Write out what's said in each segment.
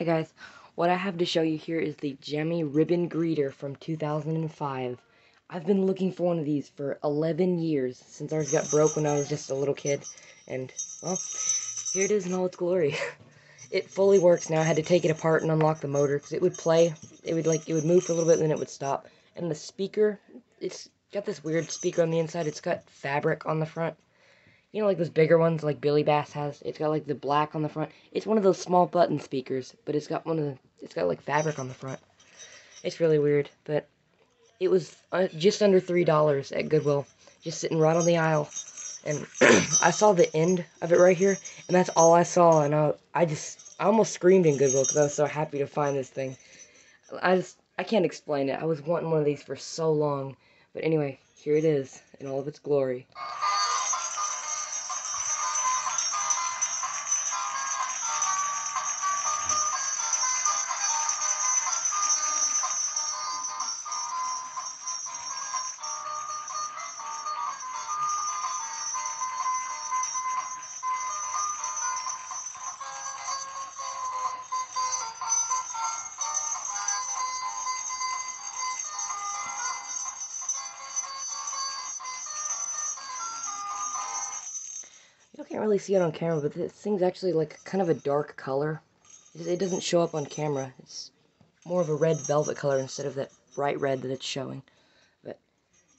Hey guys, what I have to show you here is the Gemmy Ribbon Greeter from 2005. I've been looking for one of these for 11 years, since ours got broke when I was just a little kid, and, well, here it is in all its glory. it fully works now, I had to take it apart and unlock the motor, because it would play, it would, like, it would move for a little bit, and then it would stop. And the speaker, it's got this weird speaker on the inside, it's got fabric on the front, you know, like those bigger ones, like Billy Bass has. It's got like the black on the front. It's one of those small button speakers, but it's got one of the. It's got like fabric on the front. It's really weird, but it was uh, just under three dollars at Goodwill, just sitting right on the aisle, and I saw the end of it right here, and that's all I saw, and I, I just, I almost screamed in Goodwill because I was so happy to find this thing. I just, I can't explain it. I was wanting one of these for so long, but anyway, here it is in all of its glory. You can't really see it on camera, but this thing's actually like kind of a dark color. It doesn't show up on camera. It's more of a red velvet color instead of that bright red that it's showing. But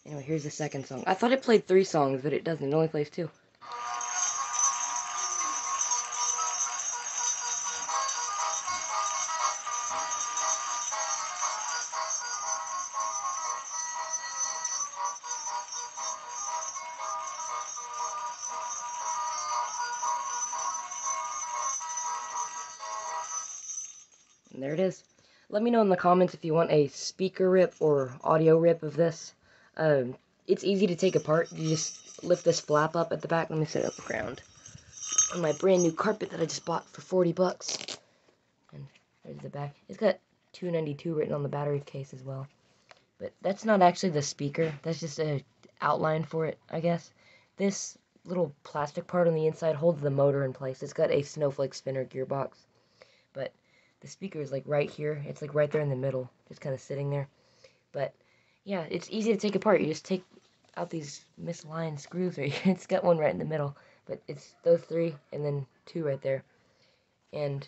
anyway, here's the second song. I thought it played three songs, but it doesn't. It only plays two. There it is. Let me know in the comments if you want a speaker rip or audio rip of this. Um, it's easy to take apart. You just lift this flap up at the back. Let me set it on the ground. On my brand new carpet that I just bought for 40 bucks. And there's the back. It's got 292 written on the battery case as well. But that's not actually the speaker. That's just a outline for it, I guess. This little plastic part on the inside holds the motor in place. It's got a snowflake spinner gearbox. But the speaker is like right here. It's like right there in the middle, just kind of sitting there. But yeah, it's easy to take apart. You just take out these misaligned screws right here. It's got one right in the middle, but it's those three and then two right there. And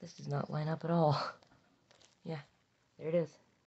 this does not line up at all. Yeah, there it is.